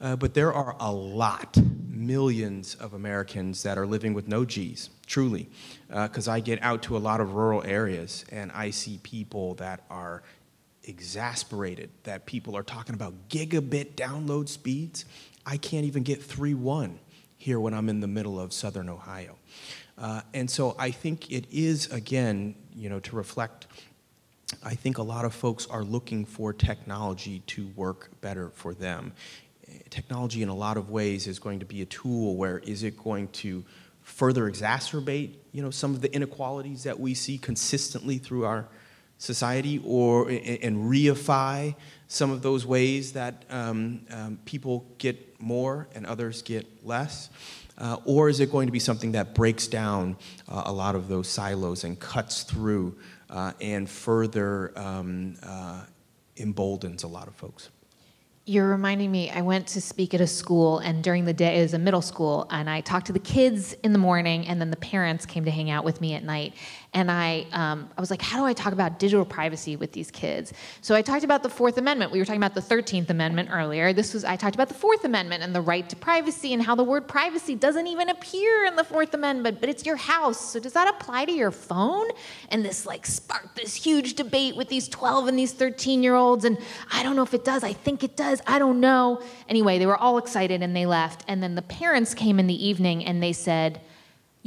Uh, but there are a lot, millions of Americans that are living with no Gs, truly. Because uh, I get out to a lot of rural areas and I see people that are exasperated that people are talking about gigabit download speeds. I can't even get 3.1 here when I'm in the middle of southern Ohio. Uh, and so I think it is, again, you know, to reflect, I think a lot of folks are looking for technology to work better for them. Technology, in a lot of ways, is going to be a tool where is it going to further exacerbate, you know, some of the inequalities that we see consistently through our society, or and reify some of those ways that um, um, people get more and others get less. Uh, or is it going to be something that breaks down uh, a lot of those silos and cuts through uh, and further um, uh, emboldens a lot of folks? You're reminding me, I went to speak at a school, and during the day, it was a middle school, and I talked to the kids in the morning, and then the parents came to hang out with me at night and I, um, I was like, how do I talk about digital privacy with these kids? So I talked about the Fourth Amendment. We were talking about the Thirteenth Amendment earlier. This was I talked about the Fourth Amendment and the right to privacy and how the word privacy doesn't even appear in the Fourth Amendment, but it's your house. So does that apply to your phone? And this like sparked this huge debate with these 12 and these 13 year olds. And I don't know if it does. I think it does. I don't know. Anyway, they were all excited and they left. And then the parents came in the evening and they said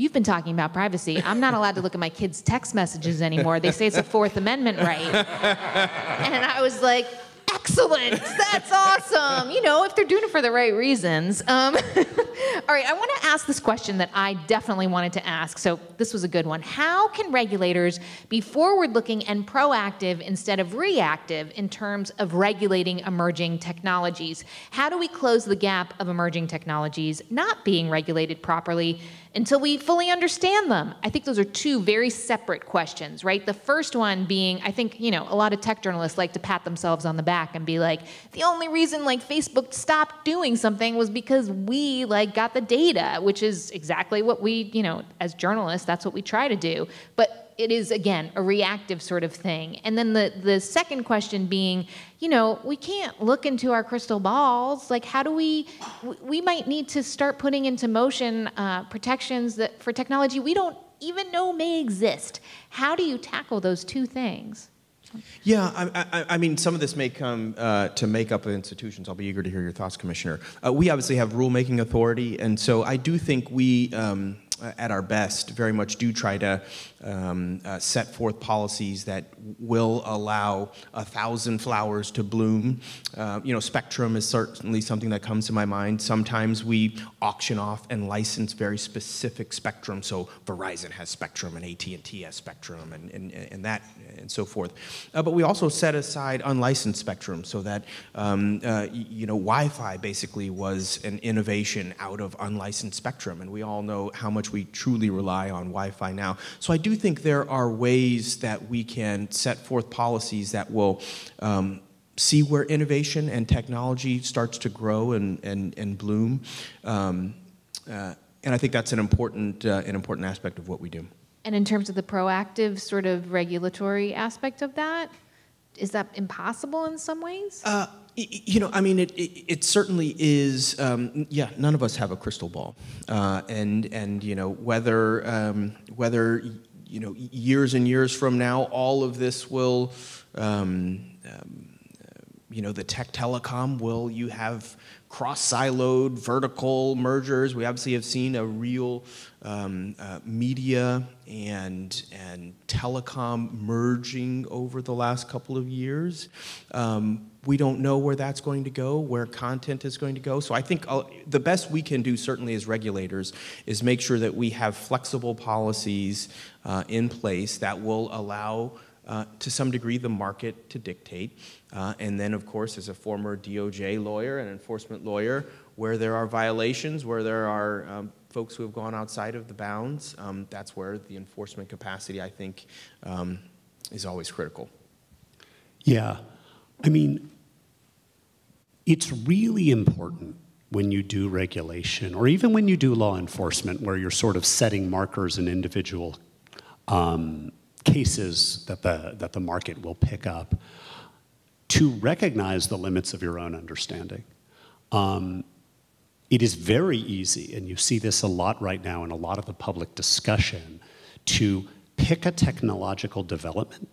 You've been talking about privacy. I'm not allowed to look at my kids' text messages anymore. They say it's a Fourth Amendment right. and I was like, excellent. That's awesome. You know, if they're doing it for the right reasons. Um, all right, I want to ask this question that I definitely wanted to ask. So this was a good one. How can regulators be forward looking and proactive instead of reactive in terms of regulating emerging technologies? How do we close the gap of emerging technologies not being regulated properly? until we fully understand them? I think those are two very separate questions, right? The first one being, I think, you know, a lot of tech journalists like to pat themselves on the back and be like, the only reason like Facebook stopped doing something was because we like got the data, which is exactly what we, you know, as journalists, that's what we try to do. But it is again a reactive sort of thing. And then the the second question being, you know, we can't look into our crystal balls. Like, how do we? We might need to start putting into motion uh, protections that for technology we don't even know may exist. How do you tackle those two things? Yeah, I, I, I, mean, some of this may come uh, to make up of institutions. I'll be eager to hear your thoughts, Commissioner. Uh, we obviously have rulemaking authority, and so I do think we, um, at our best, very much do try to um, uh, set forth policies that will allow a thousand flowers to bloom. Uh, you know, spectrum is certainly something that comes to my mind. Sometimes we auction off and license very specific spectrum. So Verizon has spectrum and AT&T has spectrum and, and, and that and so forth. Uh, but we also set aside unlicensed spectrum so that, um, uh, you know, Wi-Fi basically was an innovation out of unlicensed spectrum. And we all know how much we truly rely on Wi-Fi now. So I do think there are ways that we can set forth policies that will um, see where innovation and technology starts to grow and, and, and bloom. Um, uh, and I think that's an important, uh, an important aspect of what we do. And in terms of the proactive sort of regulatory aspect of that, is that impossible in some ways? Uh, you know, I mean, it, it, it certainly is. Um, yeah, none of us have a crystal ball, uh, and and you know whether um, whether you know years and years from now, all of this will. Um, um you know, the tech telecom, will you have cross-siloed vertical mergers? We obviously have seen a real um, uh, media and, and telecom merging over the last couple of years. Um, we don't know where that's going to go, where content is going to go. So I think uh, the best we can do, certainly as regulators, is make sure that we have flexible policies uh, in place that will allow, uh, to some degree, the market to dictate. Uh, and then, of course, as a former DOJ lawyer and enforcement lawyer, where there are violations, where there are um, folks who have gone outside of the bounds, um, that's where the enforcement capacity, I think, um, is always critical. Yeah. I mean, it's really important when you do regulation, or even when you do law enforcement, where you're sort of setting markers in individual um, cases that the, that the market will pick up, to recognize the limits of your own understanding. Um, it is very easy, and you see this a lot right now in a lot of the public discussion, to pick a technological development,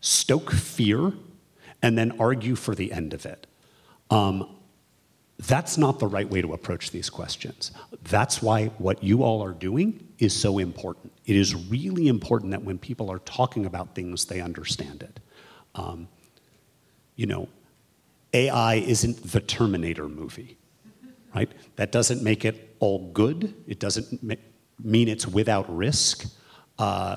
stoke fear, and then argue for the end of it. Um, that's not the right way to approach these questions. That's why what you all are doing is so important. It is really important that when people are talking about things, they understand it. Um, you know, AI isn't the Terminator movie, right? That doesn't make it all good. It doesn't mean it's without risk. Uh,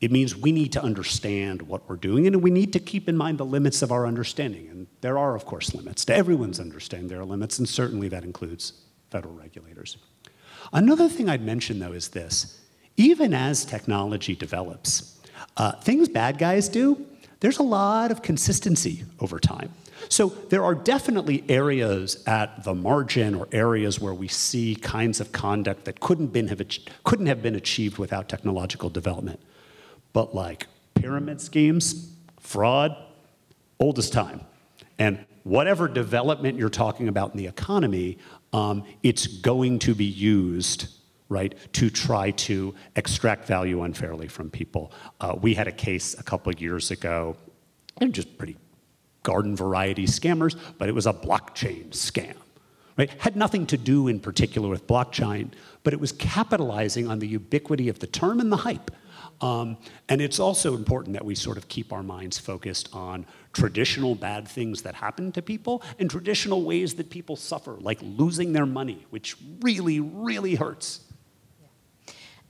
it means we need to understand what we're doing, and we need to keep in mind the limits of our understanding. And there are, of course, limits. To everyone's understanding, there are limits, and certainly that includes federal regulators. Another thing I'd mention, though, is this. Even as technology develops, uh, things bad guys do, there's a lot of consistency over time. So there are definitely areas at the margin or areas where we see kinds of conduct that couldn't, been have, couldn't have been achieved without technological development. But like pyramid schemes, fraud, oldest time. And whatever development you're talking about in the economy, um, it's going to be used right, to try to extract value unfairly from people. Uh, we had a case a couple years ago, and just pretty garden variety scammers, but it was a blockchain scam. Right? Had nothing to do in particular with blockchain, but it was capitalizing on the ubiquity of the term and the hype. Um, and it's also important that we sort of keep our minds focused on traditional bad things that happen to people and traditional ways that people suffer, like losing their money, which really, really hurts.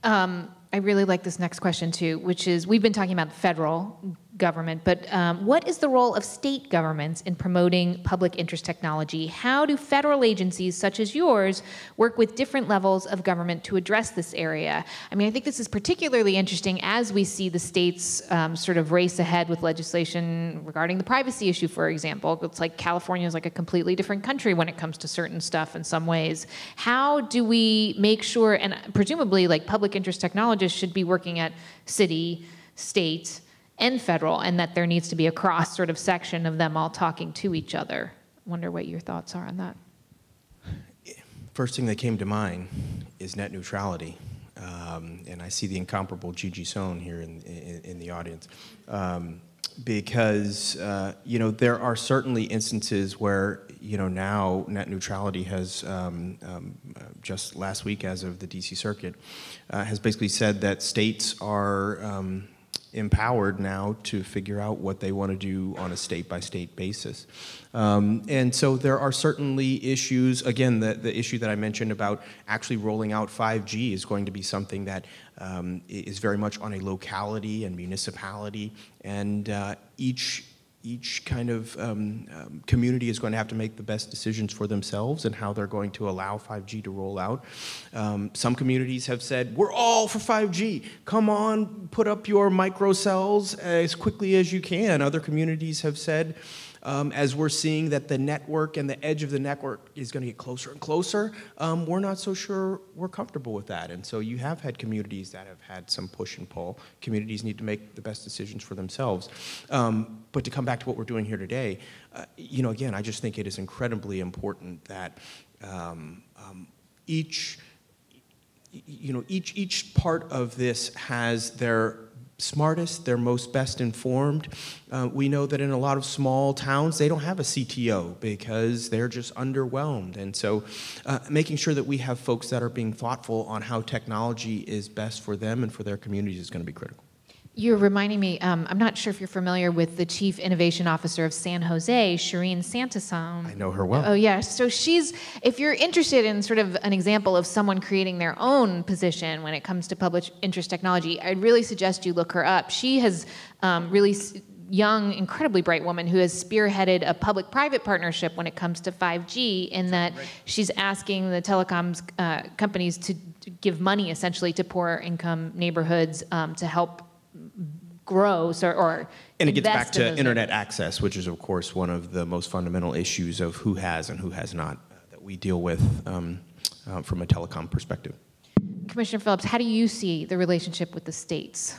Um, I really like this next question too, which is we've been talking about federal government, but um, what is the role of state governments in promoting public interest technology? How do federal agencies such as yours work with different levels of government to address this area? I mean, I think this is particularly interesting as we see the states um, sort of race ahead with legislation regarding the privacy issue, for example. It's like California is like a completely different country when it comes to certain stuff in some ways. How do we make sure, and presumably, like public interest technologists should be working at city, state, and federal, and that there needs to be a cross sort of section of them all talking to each other. Wonder what your thoughts are on that. First thing that came to mind is net neutrality. Um, and I see the incomparable Gigi Sohn here in, in, in the audience. Um, because, uh, you know, there are certainly instances where, you know, now net neutrality has, um, um just last week as of the DC Circuit, uh, has basically said that states are um, empowered now to figure out what they want to do on a state by state basis. Um, and so there are certainly issues, again, the, the issue that I mentioned about actually rolling out 5G is going to be something that um, is very much on a locality and municipality, and uh, each each kind of um, um, community is going to have to make the best decisions for themselves and how they're going to allow 5G to roll out. Um, some communities have said, we're all for 5G. Come on, put up your microcells as quickly as you can. Other communities have said, um, as we're seeing that the network and the edge of the network is going to get closer and closer, um, we're not so sure we're comfortable with that. And so you have had communities that have had some push and pull. Communities need to make the best decisions for themselves. Um, but to come back to what we're doing here today, uh, you know, again, I just think it is incredibly important that um, um, each you know, each, each part of this has their smartest, they're most best informed. Uh, we know that in a lot of small towns, they don't have a CTO because they're just underwhelmed. And so uh, making sure that we have folks that are being thoughtful on how technology is best for them and for their communities is going to be critical. You're reminding me, um, I'm not sure if you're familiar with the Chief Innovation Officer of San Jose, Shireen Santosham. I know her well. Oh, yeah. So she's, if you're interested in sort of an example of someone creating their own position when it comes to public interest technology, I'd really suggest you look her up. She has um, really young, incredibly bright woman who has spearheaded a public private partnership when it comes to 5G, in that she's asking the telecoms uh, companies to, to, give money essentially to poor income neighborhoods um, to help grow so, or and it gets back to in internet access which is of course one of the most fundamental issues of who has and who has not uh, that we deal with um, uh, from a telecom perspective commissioner phillips how do you see the relationship with the states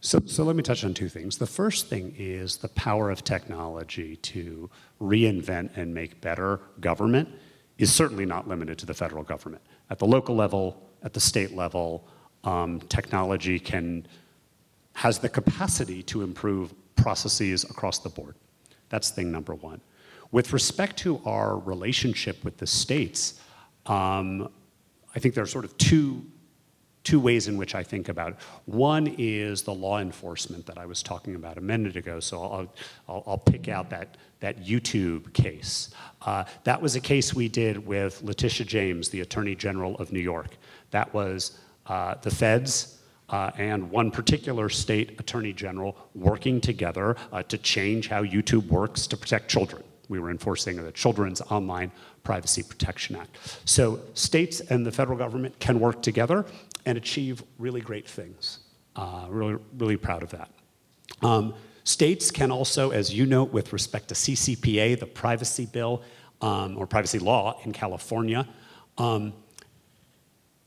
so, so let me touch on two things. The first thing is the power of technology to reinvent and make better government is certainly not limited to the federal government. At the local level, at the state level, um, technology can has the capacity to improve processes across the board. That's thing number one. With respect to our relationship with the states, um, I think there are sort of two two ways in which I think about it. One is the law enforcement that I was talking about a minute ago. So I'll, I'll, I'll pick out that, that YouTube case. Uh, that was a case we did with Letitia James, the Attorney General of New York. That was uh, the feds uh, and one particular state attorney general working together uh, to change how YouTube works to protect children. We were enforcing the Children's Online Privacy Protection Act. So states and the federal government can work together and achieve really great things. Uh, really, really proud of that. Um, states can also, as you note, with respect to CCPA, the privacy bill um, or privacy law in California, um,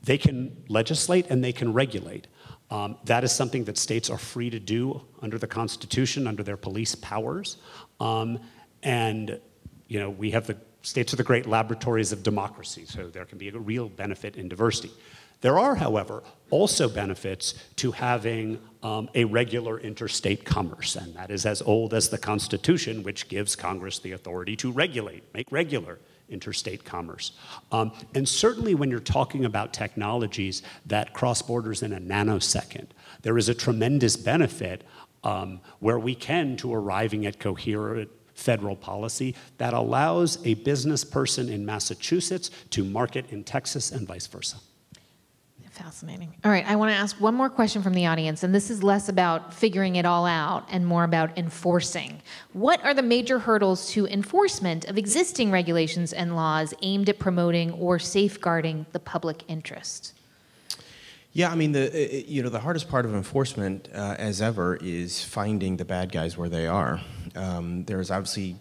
they can legislate and they can regulate. Um, that is something that states are free to do under the Constitution, under their police powers. Um, and you know, we have the states are the great laboratories of democracy, so there can be a real benefit in diversity. There are, however, also benefits to having um, a regular interstate commerce, and that is as old as the Constitution, which gives Congress the authority to regulate, make regular interstate commerce. Um, and certainly when you're talking about technologies that cross borders in a nanosecond, there is a tremendous benefit um, where we can to arriving at coherent federal policy that allows a business person in Massachusetts to market in Texas and vice versa. Fascinating. All right, I want to ask one more question from the audience, and this is less about figuring it all out and more about enforcing. What are the major hurdles to enforcement of existing regulations and laws aimed at promoting or safeguarding the public interest? Yeah, I mean, the you know the hardest part of enforcement, uh, as ever, is finding the bad guys where they are. Um, there's obviously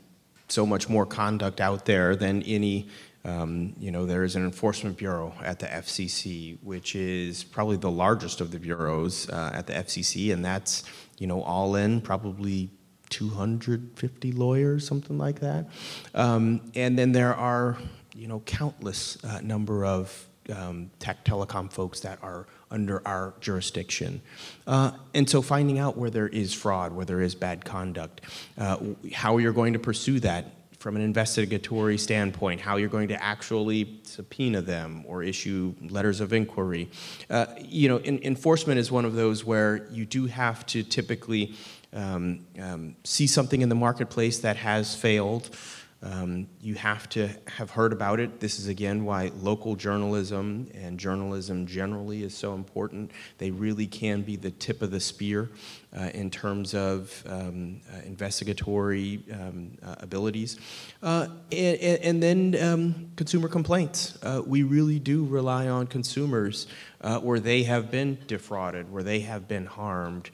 so much more conduct out there than any um, you know, there is an enforcement bureau at the FCC, which is probably the largest of the bureaus uh, at the FCC, and that's, you know, all in probably 250 lawyers, something like that. Um, and then there are, you know, countless uh, number of um, tech telecom folks that are under our jurisdiction. Uh, and so finding out where there is fraud, where there is bad conduct, uh, how you're going to pursue that from an investigatory standpoint, how you're going to actually subpoena them or issue letters of inquiry. Uh, you know, in, enforcement is one of those where you do have to typically um, um, see something in the marketplace that has failed. Um, you have to have heard about it. This is again why local journalism and journalism generally is so important. They really can be the tip of the spear uh, in terms of um, uh, investigatory um, uh, abilities. Uh, and, and, then um, consumer complaints. Uh, we really do rely on consumers uh, where they have been defrauded, where they have been harmed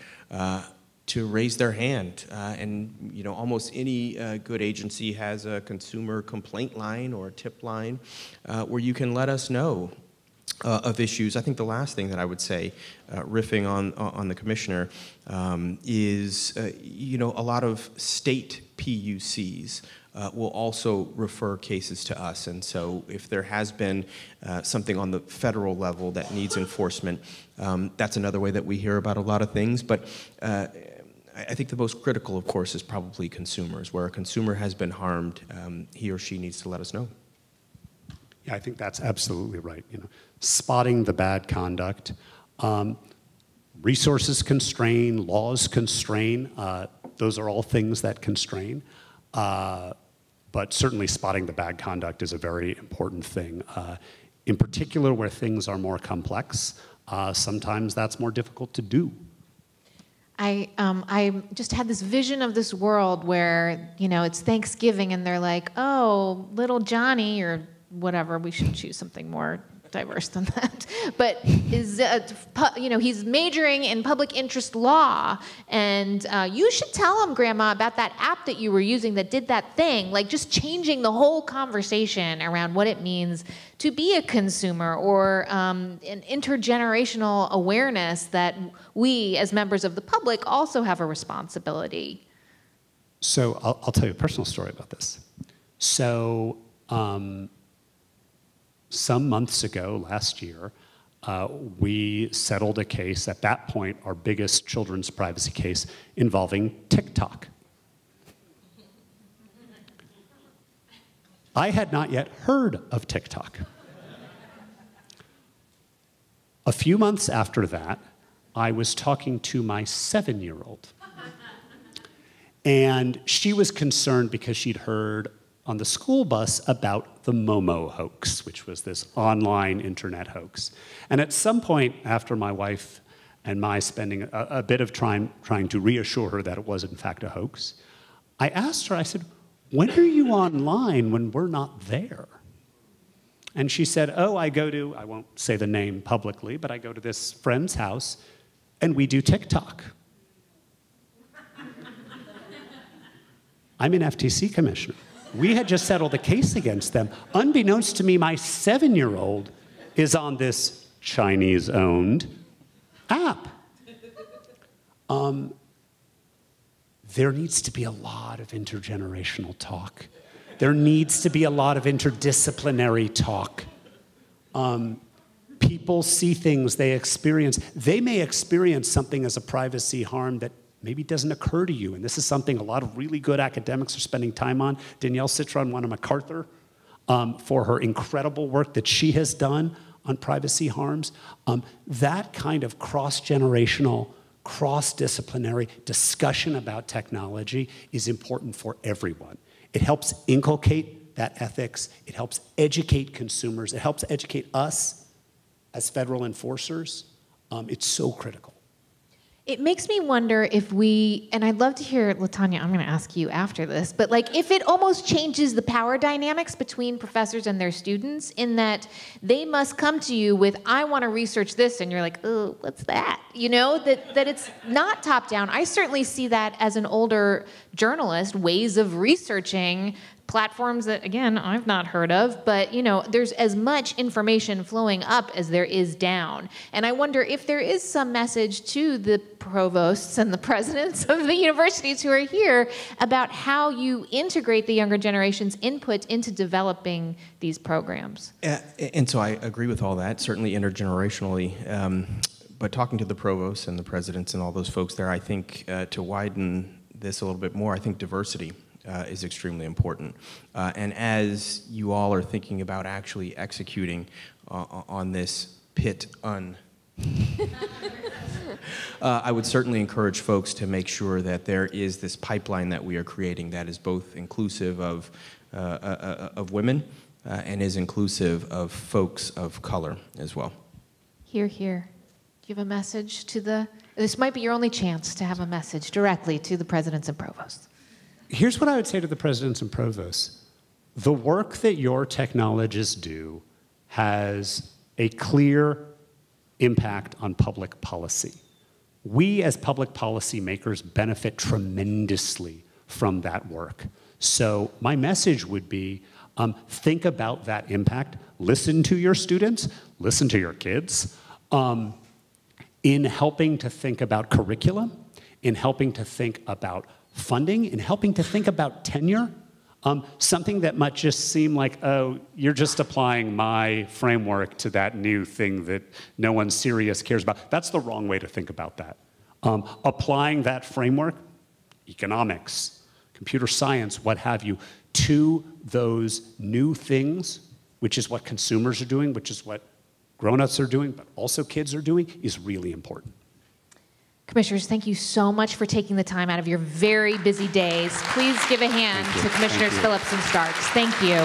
to raise their hand. Uh, and you know, almost any uh, good agency has a consumer complaint line or a tip line uh, where you can let us know uh, of issues. I think the last thing that I would say, uh, riffing on on the commissioner, um, is uh, you know a lot of state PUCs uh, will also refer cases to us. And so if there has been uh, something on the federal level that needs enforcement, um, that's another way that we hear about a lot of things. But I think the most critical, of course, is probably consumers. Where a consumer has been harmed, um, he or she needs to let us know. Yeah, I think that's absolutely right. You know, spotting the bad conduct. Um, resources constrain, laws constrain. Uh, those are all things that constrain. Uh, but certainly spotting the bad conduct is a very important thing. Uh, in particular, where things are more complex, uh, sometimes that's more difficult to do. I, um, I just had this vision of this world where, you know, it's Thanksgiving and they're like, oh, little Johnny, or whatever, we should choose something more diverse than that. But is, uh, you know, he's majoring in public interest law, and uh, you should tell him, Grandma, about that app that you were using that did that thing. Like just changing the whole conversation around what it means to be a consumer or um, an intergenerational awareness that we, as members of the public, also have a responsibility. So I'll, I'll tell you a personal story about this. So um, some months ago, last year, uh, we settled a case, at that point, our biggest children's privacy case involving TikTok. I had not yet heard of TikTok. A few months after that, I was talking to my seven year old. And she was concerned because she'd heard on the school bus about the Momo hoax, which was this online internet hoax. And at some point, after my wife and my spending a, a bit of time trying to reassure her that it was in fact a hoax, I asked her, I said, when are you online when we're not there? And she said, Oh, I go to, I won't say the name publicly, but I go to this friend's house and we do TikTok. I'm an FTC commissioner. We had just settled a case against them. Unbeknownst to me, my seven year old is on this Chinese owned app. Um, there needs to be a lot of intergenerational talk. There needs to be a lot of interdisciplinary talk. Um, people see things, they experience. They may experience something as a privacy harm that maybe doesn't occur to you. And this is something a lot of really good academics are spending time on. Danielle Citron won a MacArthur um, for her incredible work that she has done on privacy harms. Um, that kind of cross generational, cross disciplinary discussion about technology is important for everyone. It helps inculcate that ethics, it helps educate consumers, it helps educate us as federal enforcers. Um, it's so critical. It makes me wonder if we, and I'd love to hear, Latanya, I'm going to ask you after this, but like if it almost changes the power dynamics between professors and their students in that they must come to you with, I want to research this, and you're like, oh, what's that? You know, that, that it's not top down. I certainly see that as an older journalist, ways of researching platforms that again I've not heard of, but you know, there's as much information flowing up as there is down. And I wonder if there is some message to the provosts and the presidents of the universities who are here about how you integrate the younger generation's input into developing these programs. Uh, and so I agree with all that, certainly intergenerationally. Um, but talking to the provosts and the presidents and all those folks there, I think uh, to widen this a little bit more, I think diversity uh, is extremely important. Uh, and as you all are thinking about actually executing uh, on this pit un, uh, I would certainly encourage folks to make sure that there is this pipeline that we are creating that is both inclusive of, uh, uh, of women and is inclusive of folks of color as well. Here, here. Do you have a message to the, this might be your only chance to have a message directly to the presidents and provosts here's what I would say to the presidents and provosts the work that your technologists do has a clear impact on public policy. We, as public policy makers, benefit tremendously from that work. So, my message would be um, think about that impact, listen to your students, listen to your kids, um, in helping to think about curriculum, in helping to think about funding and helping to think about tenure. Um, something that might just seem like, oh, you're just applying my framework to that new thing that no one serious cares about. That's the wrong way to think about that. Um, applying that framework, economics, computer science, what have you, to those new things, which is what consumers are doing, which is what grown-ups are doing, but also kids are doing, is really important. Commissioners, thank you so much for taking the time out of your very busy days. Please give a hand to Commissioners Phillips and Starks. Thank you.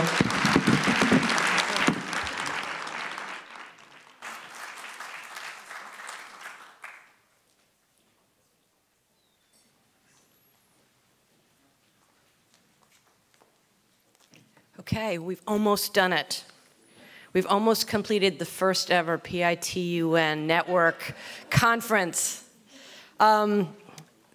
Okay, we've almost done it. We've almost completed the first ever PITUN network conference. Um,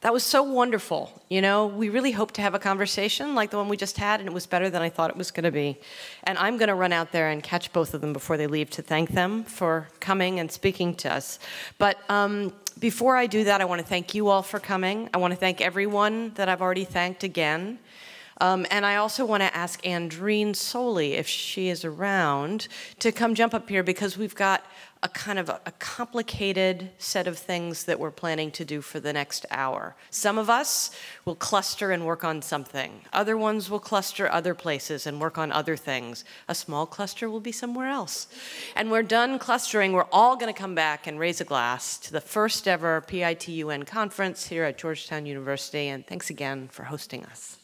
that was so wonderful. You know, we really hoped to have a conversation like the one we just had, and it was better than I thought it was going to be. And I'm going to run out there and catch both of them before they leave to thank them for coming and speaking to us. But um, before I do that, I want to thank you all for coming. I want to thank everyone that I've already thanked again. Um, and I also want to ask Andreen Soley, if she is around, to come jump up here because we've got a kind of a, a, complicated set of things that we're planning to do for the next hour. Some of us will cluster and work on something. Other ones will cluster other places and work on other things. A small cluster will be somewhere else. And we're done clustering. We're all going to come back and raise a glass to the first ever PITUN conference here at Georgetown University. And thanks again for hosting us.